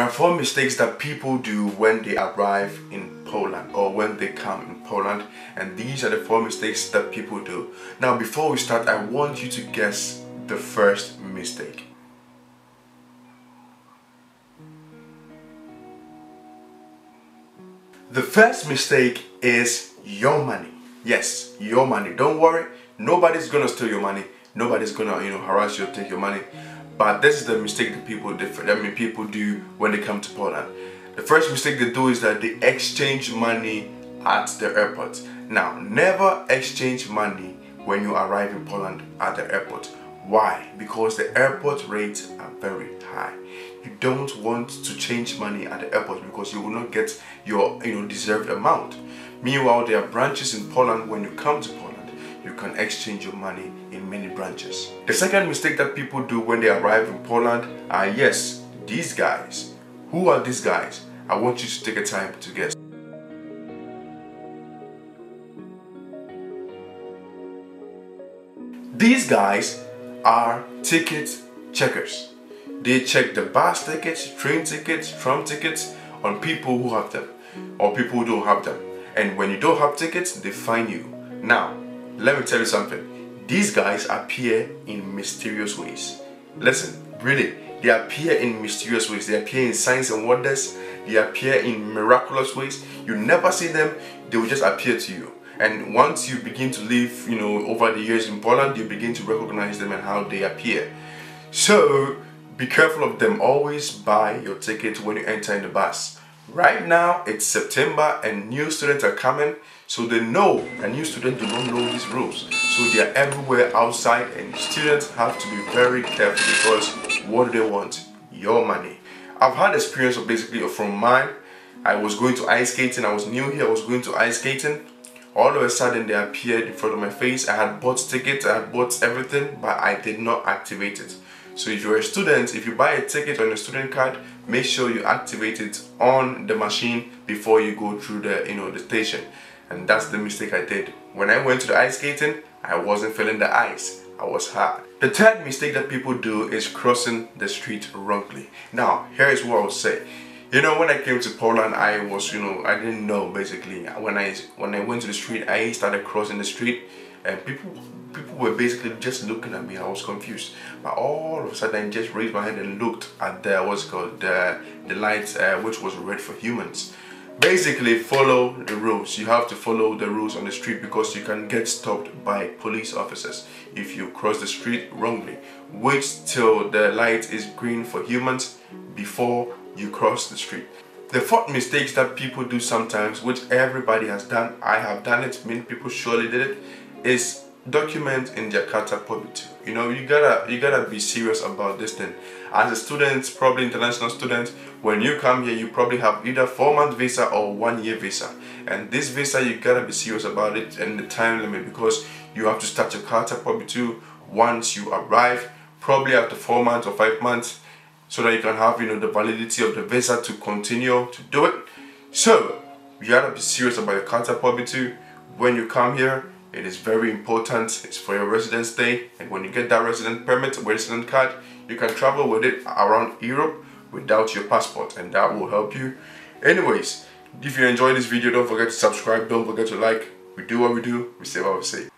There are four mistakes that people do when they arrive in Poland or when they come in Poland and these are the four mistakes that people do. Now before we start I want you to guess the first mistake. The first mistake is your money. Yes, your money. Don't worry, nobody's gonna steal your money. Nobody's gonna, you know, harass you or take your money. But this is the mistake that people I mean people do when they come to Poland. The first mistake they do is that they exchange money at the airport. Now, never exchange money when you arrive in Poland at the airport. Why? Because the airport rates are very high. You don't want to change money at the airport because you will not get your you know deserved amount. Meanwhile, there are branches in Poland when you come to Poland you can exchange your money in many branches. The second mistake that people do when they arrive in Poland are yes, these guys. Who are these guys? I want you to take a time to guess. These guys are ticket checkers. They check the bus tickets, train tickets, tram tickets on people who have them or people who don't have them. And when you don't have tickets, they fine you. Now, let me tell you something. These guys appear in mysterious ways. Listen, really, they appear in mysterious ways. They appear in signs and wonders. They appear in miraculous ways. You never see them, they will just appear to you. And once you begin to live, you know, over the years in Poland, you begin to recognize them and how they appear. So, be careful of them. Always buy your ticket when you enter in the bus. Right now, it's September and new students are coming. So they know a new students do not know these rules. So they are everywhere outside and students have to be very careful because what do they want? Your money. I've had experience of basically from mine. I was going to ice skating. I was new here. I was going to ice skating. All of a sudden they appeared in front of my face. I had bought tickets. I had bought everything, but I did not activate it. So if you're a student, if you buy a ticket on a student card, make sure you activate it on the machine before you go through the you know the station and that's the mistake I did. When I went to the ice skating, I wasn't feeling the ice. I was hot. The third mistake that people do is crossing the street wrongly. Now, here is what I would say. You know, when I came to Poland, I was, you know, I didn't know basically. When I when I went to the street, I started crossing the street, and people people were basically just looking at me. I was confused, but all of a sudden, I just raised my head and looked at the what's called the the lights, uh, which was red for humans basically follow the rules you have to follow the rules on the street because you can get stopped by police officers if you cross the street wrongly wait till the light is green for humans before you cross the street. The fourth mistakes that people do sometimes which everybody has done i have done it many people surely did it is document in karta pobytu you know you gotta you gotta be serious about this thing. As a student probably international student when you come here you probably have either four month visa or one year visa. And this visa you gotta be serious about it and the time limit because you have to start your karta pobytu once you arrive probably after four months or five months so that you can have you know the validity of the visa to continue to do it so you gotta be serious about your karta pobytu when you come here it is very important. It's for your residence stay. And when you get that resident permit, resident card, you can travel with it around Europe without your passport. And that will help you. Anyways, if you enjoyed this video, don't forget to subscribe. Don't forget to like. We do what we do. We say what we say.